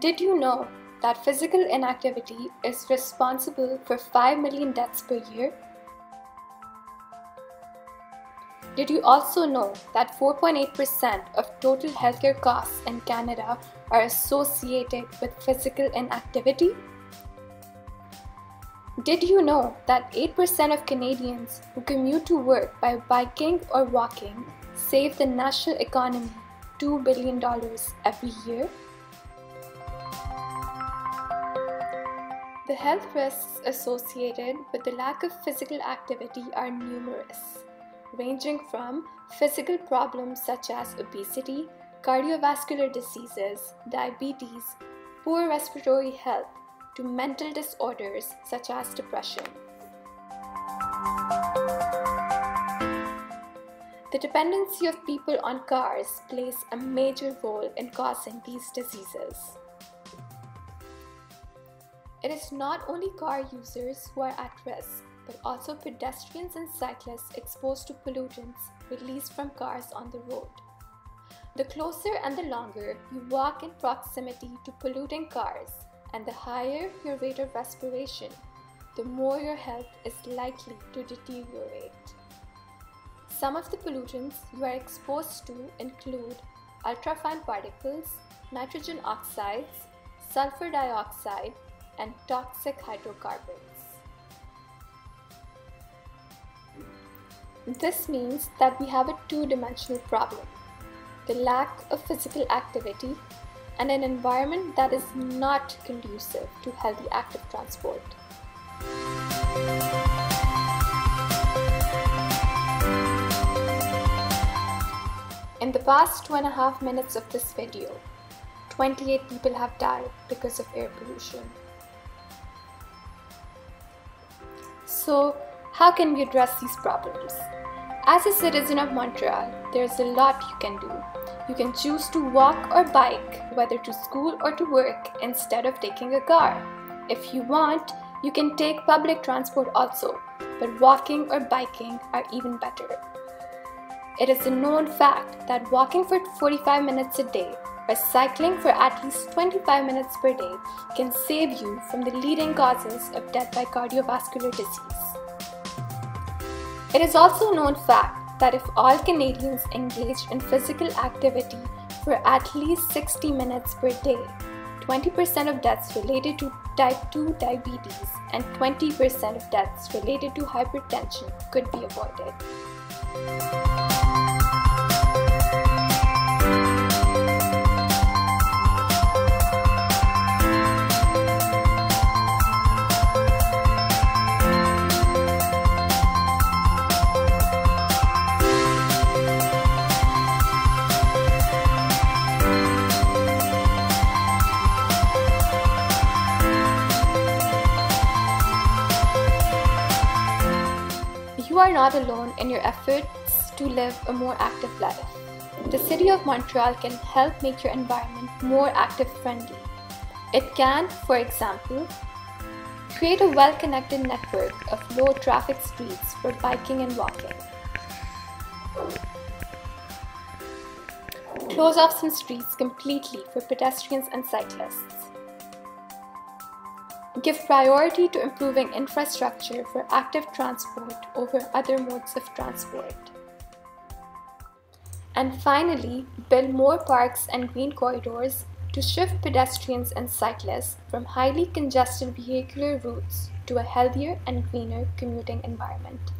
Did you know that physical inactivity is responsible for 5 million deaths per year? Did you also know that 4.8% of total healthcare costs in Canada are associated with physical inactivity? Did you know that 8% of Canadians who commute to work by biking or walking save the national economy $2 billion every year? The health risks associated with the lack of physical activity are numerous, ranging from physical problems such as obesity, cardiovascular diseases, diabetes, poor respiratory health, to mental disorders such as depression. The dependency of people on cars plays a major role in causing these diseases. It is not only car users who are at risk, but also pedestrians and cyclists exposed to pollutants released from cars on the road. The closer and the longer you walk in proximity to polluting cars, and the higher your rate of respiration, the more your health is likely to deteriorate. Some of the pollutants you are exposed to include ultrafine particles, nitrogen oxides, sulfur dioxide, and toxic hydrocarbons. This means that we have a two-dimensional problem, the lack of physical activity and an environment that is not conducive to healthy active transport. In the past two and a half minutes of this video, 28 people have died because of air pollution. So, how can we address these problems? As a citizen of Montreal, there's a lot you can do. You can choose to walk or bike, whether to school or to work, instead of taking a car. If you want, you can take public transport also, but walking or biking are even better. It is a known fact that walking for 45 minutes a day or cycling for at least 25 minutes per day can save you from the leading causes of death by cardiovascular disease. It is also a known fact that if all Canadians engaged in physical activity for at least 60 minutes per day, 20% of deaths related to type 2 diabetes and 20% of deaths related to hypertension could be avoided. Are not alone in your efforts to live a more active life. The City of Montreal can help make your environment more active friendly. It can, for example, create a well connected network of low traffic streets for biking and walking. Close off some streets completely for pedestrians and cyclists. Give priority to improving infrastructure for active transport over other modes of transport. And finally, build more parks and green corridors to shift pedestrians and cyclists from highly congested vehicular routes to a healthier and greener commuting environment.